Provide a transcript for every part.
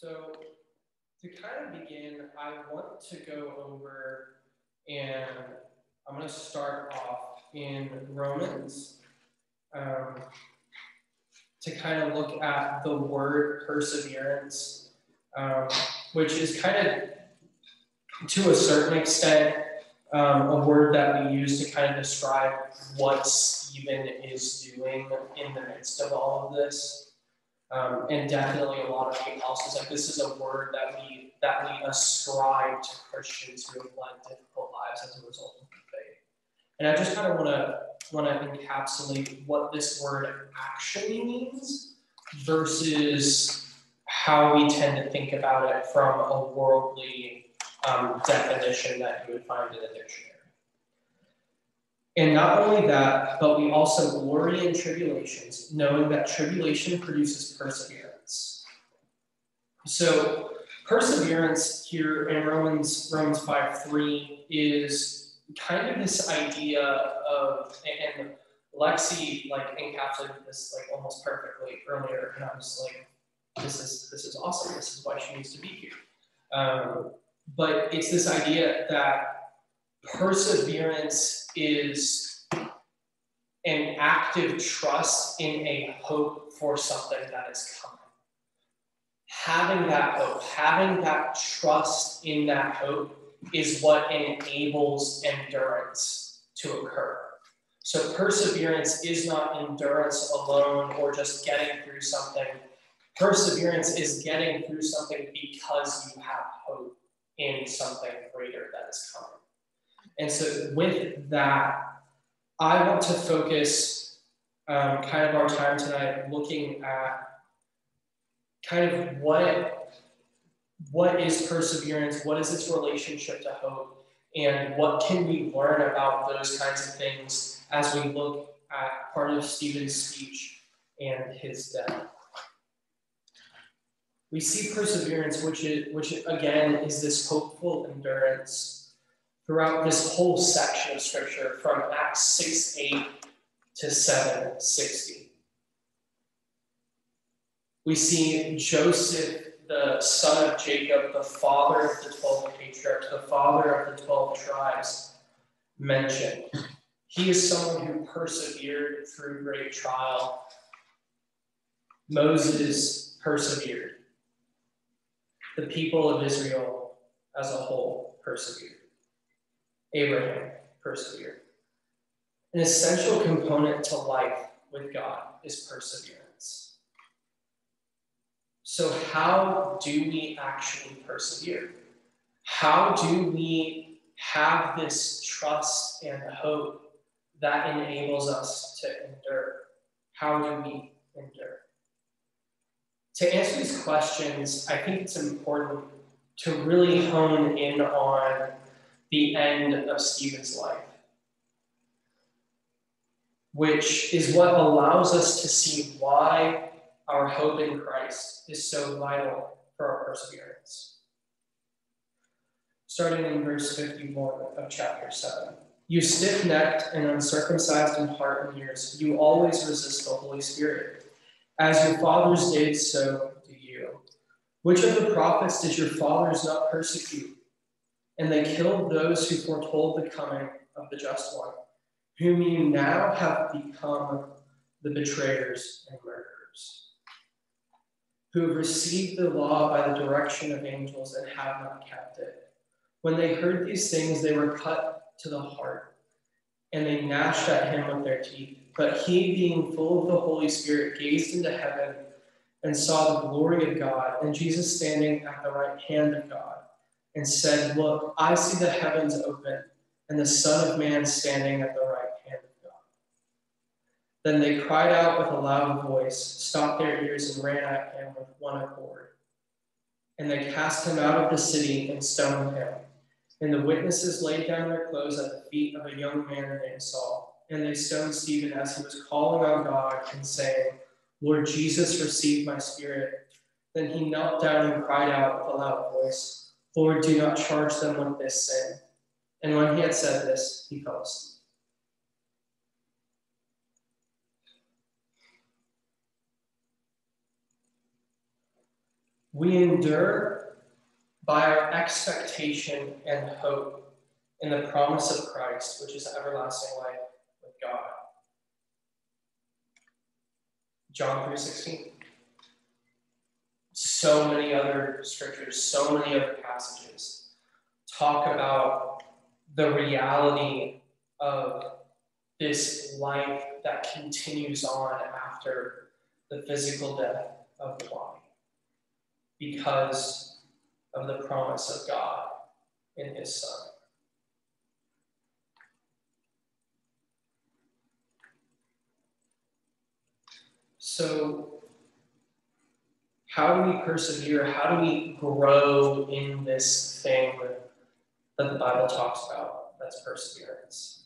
So, to kind of begin, I want to go over and I'm going to start off in Romans um, to kind of look at the word perseverance, um, which is kind of to a certain extent um, a word that we use to kind of describe what Stephen is doing in the midst of all of this. Um, and definitely a lot of the apostles, like this is a word that we that we ascribe to Christians who have led difficult lives as a result of the faith. And I just kind of want to want to encapsulate what this word actually means versus how we tend to think about it from a worldly um, definition that you would find in a dictionary. And not only that, but we also glory in tribulations, knowing that tribulation produces perseverance. So, perseverance here in Romans Romans 5 3 is kind of this idea of, and Lexi like encapsulated this like almost perfectly earlier, and I was like, this is this is awesome. This is why she needs to be here. Um, but it's this idea that perseverance is an active trust in a hope for something that is coming. Having that hope, having that trust in that hope is what enables endurance to occur. So, perseverance is not endurance alone or just getting through something. Perseverance is getting through something because you have hope in something greater that is coming. And so, with that, I want to focus um, kind of our time tonight looking at kind of what what is perseverance, what is its relationship to hope, and what can we learn about those kinds of things as we look at part of Stephen's speech and his death? We see perseverance, which is which again is this hopeful endurance throughout this whole section of scripture from Acts 6 8 to 7 60. We see Joseph, the son of Jacob, the father of the 12 patriarchs, the father of the 12 tribes, mentioned. He is someone who persevered through great trial. Moses persevered the people of Israel as a whole persevered. Abraham persevered. An essential component to life with God is perseverance. So, how do we actually persevere? How do we have this trust and hope that enables us to endure? How do we endure? to answer these questions, I think it's important to really hone in on the end of Stephen's life, which is what allows us to see why our hope in Christ is so vital for our perseverance. Starting in verse 51 of chapter 7. You stiff necked and uncircumcised in heart and ears, you always resist the Holy Spirit as your fathers did, so do you. Which of the prophets did your fathers not persecute? And they killed those who foretold the coming of the just one, whom you now have become the betrayers and murderers, who have received the law by the direction of angels and have not kept it. When they heard these things, they were cut to the heart, and they gnashed at him with their teeth. But he, being full of the Holy Spirit, gazed into heaven and saw the glory of God, and Jesus standing at the right hand of God, and said, Look, I see the heavens open, and the Son of Man standing at the right hand of God. Then they cried out with a loud voice, stopped their ears, and ran at him with one accord. And they cast him out of the city and stoned him. And the witnesses laid down their clothes at the feet of a young man named Saul and they stoned Stephen as he was calling on God and saying, Lord Jesus, receive my spirit. Then he knelt down and cried out with a loud voice, Lord, do not charge them with this sin. And when he had said this, he fell asleep. We endure by our expectation and hope in the promise of Christ, which is everlasting life with God. John 3:16. So many other scriptures, so many other passages talk about the reality of this life that continues on after the physical death of the body because of the promise of God in his Son. So, how do we persevere? How do we grow in this thing that the Bible talks about? That's perseverance.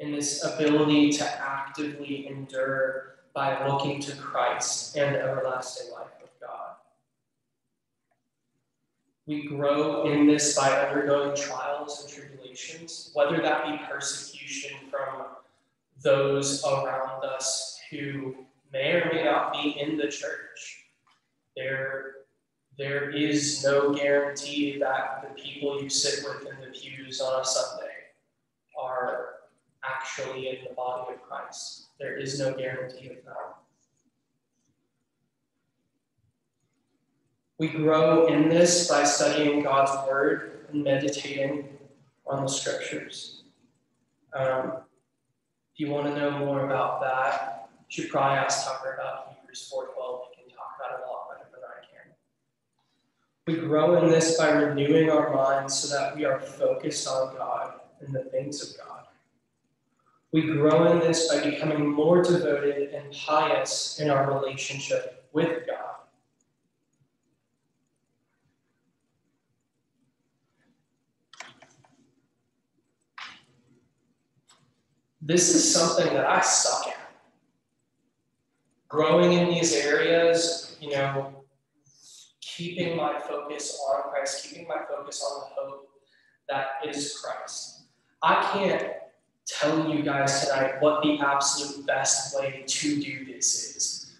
In this ability to actively endure by looking to Christ and everlasting life with God. We grow in this by undergoing trials and tribulations, whether that be persecution from those around us who may or may not be in the church. There, there is no guarantee that the people you sit with in the pews on a Sunday are actually in the body of Christ. There is no guarantee of that. We grow in this by studying God's word and meditating on the scriptures. Um, if you want to know more about that, you should probably ask Tucker about Hebrews 4.12. He can talk about it a lot better than I can. We grow in this by renewing our minds so that we are focused on God and the things of God. We grow in this by becoming more devoted and pious in our relationship with God. This is something that I suck at. Growing in these areas, you know, keeping my focus on Christ, keeping my focus on the hope that is Christ. I can't tell you guys tonight what the absolute best way to do this is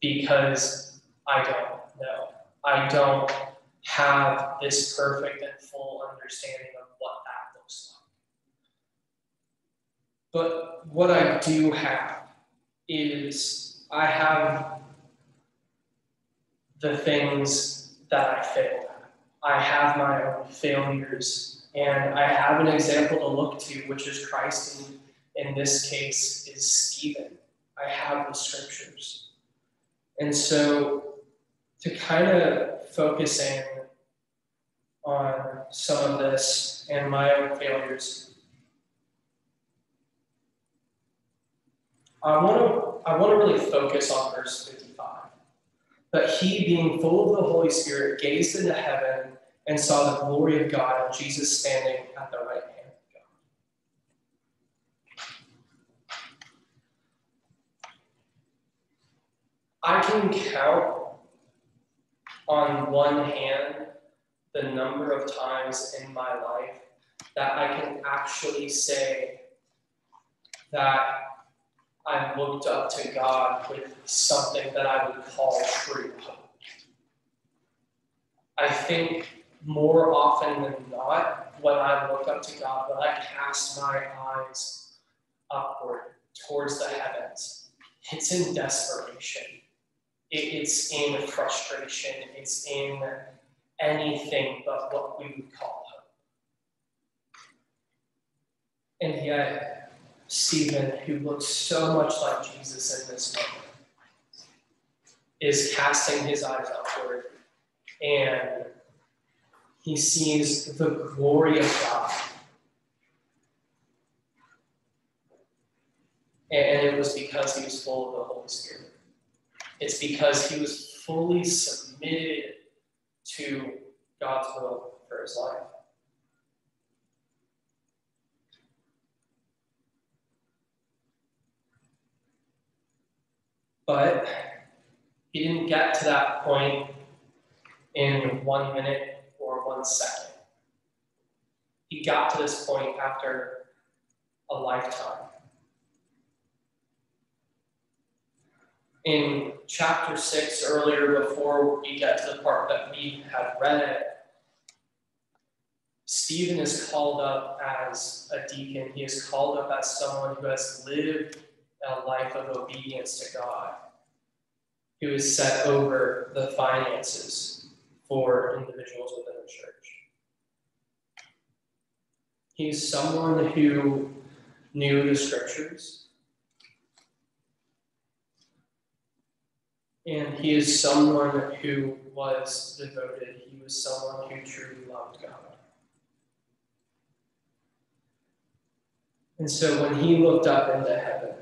because I don't know. I don't have this perfect and full understanding of what that looks like. But what I do have is I have the things that I failed at. I have my own failures and I have an example to look to, which is Christ, and in this case is Stephen. I have the scriptures. And so to kind of focus in on some of this and my own failures, I want to I want to really focus on verse 55. But he, being full of the Holy Spirit, gazed into heaven and saw the glory of God and Jesus standing at the right hand of God. I can count on one hand the number of times in my life that I can actually say that I looked up to God with something that I would call true hope. I think more often than not, when I look up to God, when I cast my eyes upward towards the heavens, it's in desperation. it's in frustration. It's in anything but what we would call hope. And yet, Stephen, who looks so much like Jesus in this moment, is casting his eyes upward and he sees the glory of God. And it was because he was full of the Holy Spirit. It's because he was fully submitted to God's will for his life. But he didn't get to that point in one minute or one second. He got to this point after a lifetime. in chapter 6 earlier, before we get to the part that we had read it, Stephen is called up as a deacon. He is called up as someone who has lived a life of obedience to God, who is set over the finances for individuals within the church. He's someone who knew the scriptures. And he is someone who was devoted. He was someone who truly loved God. And so when he looked up into heaven,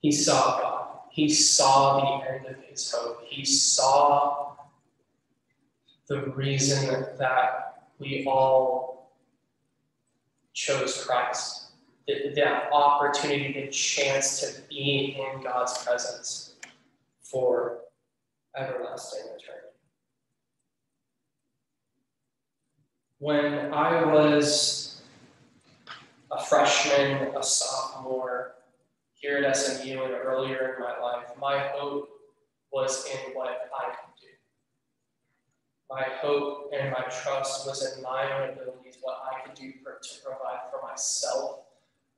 he saw God. He saw the end of his hope. He saw the reason that we all chose Christ. That opportunity, the chance to be in God's presence for everlasting eternity. When I was a freshman, a sophomore here at SMU and earlier in my life, my hope was in what I could do. My hope and my trust was in my own abilities, what I could do for, to provide for myself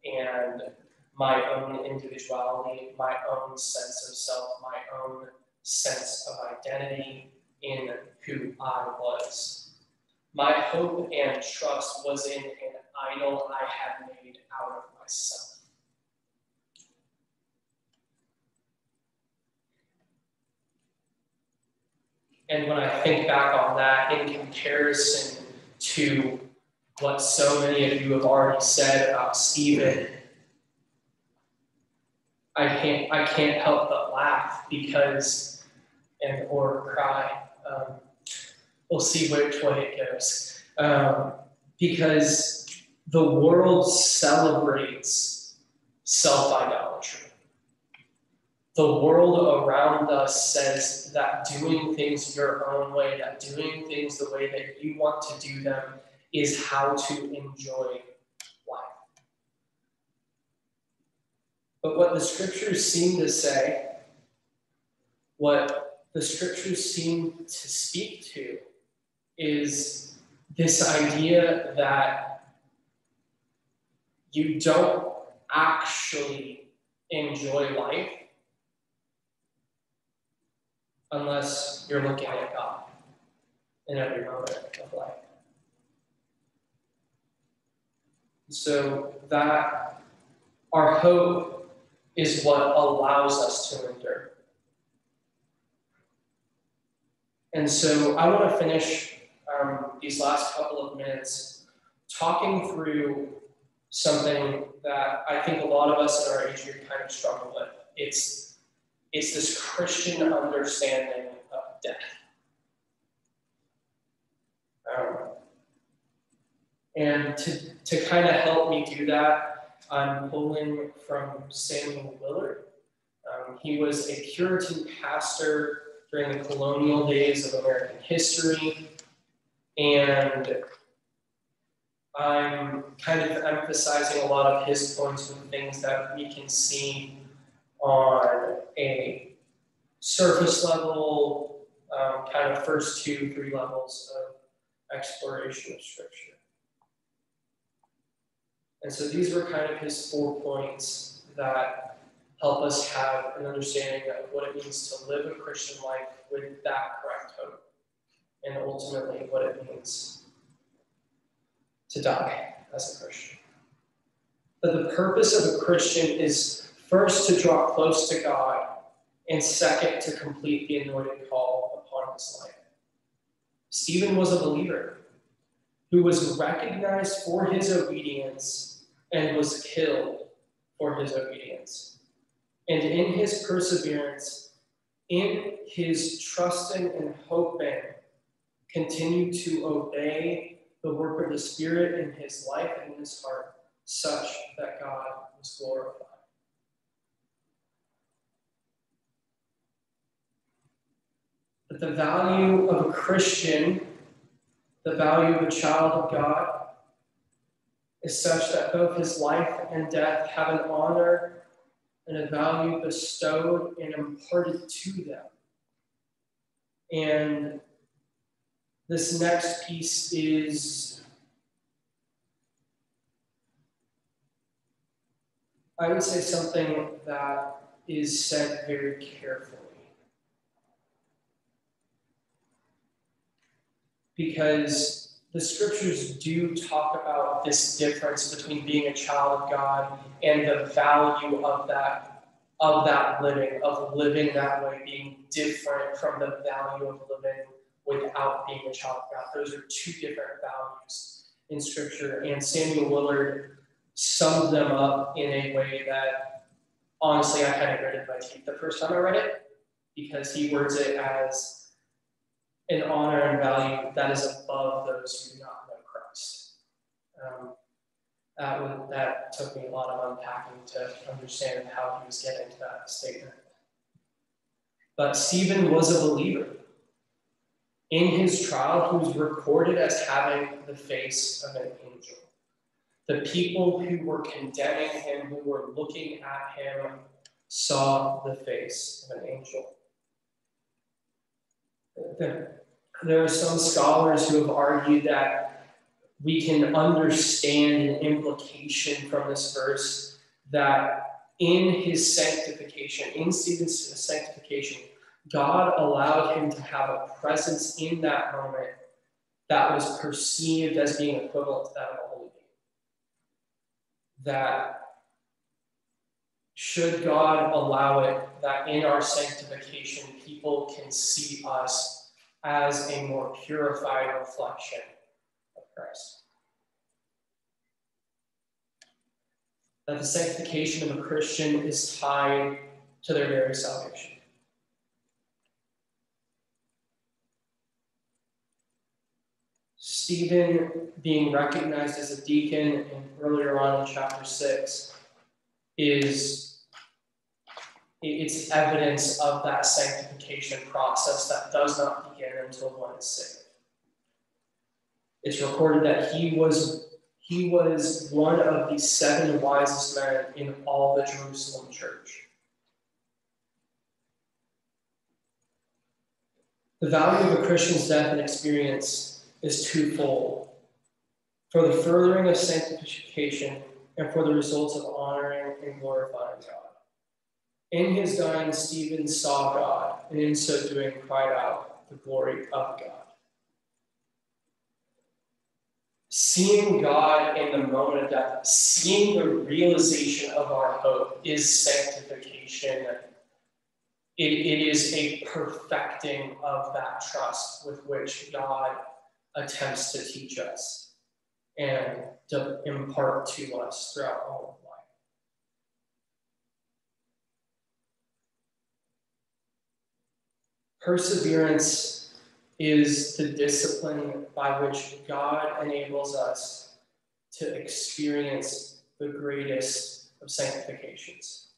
and my own individuality, my own sense of self, my own sense of identity in who I was. My hope and trust was in an idol I had made out of myself. And when I think back on that in comparison to what so many of you have already said about Stephen, I can't I can't help but laugh because and or cry. Um, we'll see which way it goes. Um, because the world celebrates self idolatry. The world around us says that doing things your own way, that doing things the way that you want to do them, is how to enjoy life. But what the scriptures seem to say, what the scriptures seem to speak to, is this idea that you don't actually enjoy life unless you're looking at God in every moment of life. So that our hope is what allows us to endure. And so I want to finish um, these last couple of minutes talking through something that I think a lot of us in our age group kind of struggle with. It's it's this Christian understanding of death. Um, and to, to kind of help me do that, I'm pulling from Samuel Willard. Um, he was a Puritan pastor during the colonial days of American history. And I'm kind of emphasizing a lot of his points with things that we can see on a surface level, um, kind of first two, three levels of exploration of Scripture. And so these were kind of his four points that help us have an understanding of what it means to live a Christian life with that correct hope, and ultimately what it means to die as a Christian. But the purpose of a Christian is first to draw close to God, and second, to complete the anointed call upon his life. Stephen was a believer who was recognized for his obedience and was killed for his obedience. And in his perseverance, in his trusting and hoping, continued to obey the work of the Spirit in his life and in his heart, such that God was glorified. But the value of a Christian, the value of a child of God, is such that both his life and death have an honor and a value bestowed and imparted to them. And this next piece is, I would say, something that is said very carefully. Because the scriptures do talk about this difference between being a child of God and the value of that of that living, of living that way, being different from the value of living without being a child of God. Those are two different values in Scripture. And Samuel Willard summed them up in a way that honestly I kind of gritted my teeth the first time I read it because he words it as an honor and value that is above those who do not know Christ. Um, that, would, that took me a lot of unpacking to understand how he was getting to that statement. But Stephen was a believer. In his trial, he was recorded as having the face of an angel. The people who were condemning him, who were looking at him, saw the face of an angel. There are some scholars who have argued that we can understand an implication from this verse that in his sanctification, in Stephen's sanctification, God allowed him to have a presence in that moment that was perceived as being equivalent to that of a holy being. That should God allow it, that in our sanctification, people can see us as a more purified reflection of Christ. That the sanctification of a Christian is tied to their very salvation. Stephen being recognized as a deacon and earlier on in chapter 6 is it's evidence of that sanctification process that does not begin until one is saved. It's recorded that he was he was one of the seven wisest men in all the Jerusalem church. The value of a Christian's death and experience is twofold for the furthering of sanctification and for the results of honoring and glorifying God. In his dying, Stephen saw God, and in so doing, cried out the glory of God. Seeing God in the moment of death, seeing the realization of our hope is sanctification. It, it is a perfecting of that trust with which God attempts to teach us and to impart to us throughout all of life. Perseverance is the discipline by which God enables us to experience the greatest of sanctifications.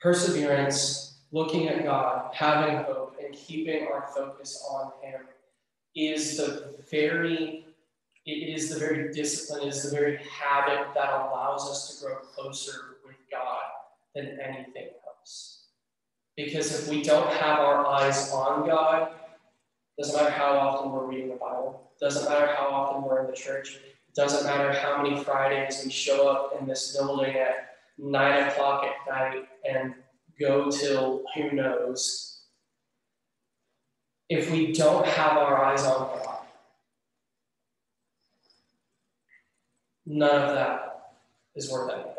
Perseverance, looking at God, having hope, and keeping our focus on Him is the very it is the very discipline, is the very habit that allows us to grow closer with God than anything else. Because if we don't have our eyes on God, doesn't matter how often we're reading the Bible, doesn't matter how often we're in the church, doesn't matter how many Fridays we show up in this building at nine o'clock at night and go till who knows if we don't have our eyes on God. None of that is worth anything.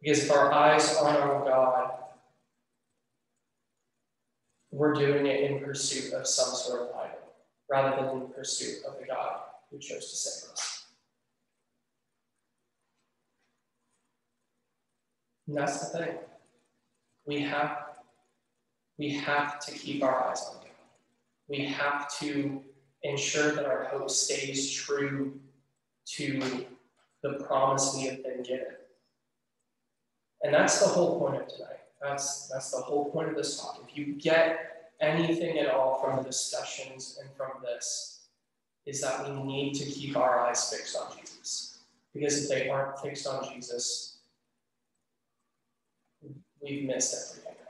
Because if our eyes aren't on God, we're doing it in pursuit of some sort of idol, rather than in pursuit of the God who chose to save us. And that's the thing. We have we have to keep our eyes on God. We have to ensure that our hope stays true to the promise we have been given. And that's the whole point of tonight. That's, that's the whole point of this talk. If you get anything at all from the discussions and from this, is that we need to keep our eyes fixed on Jesus. Because if they aren't fixed on Jesus, we've missed everything.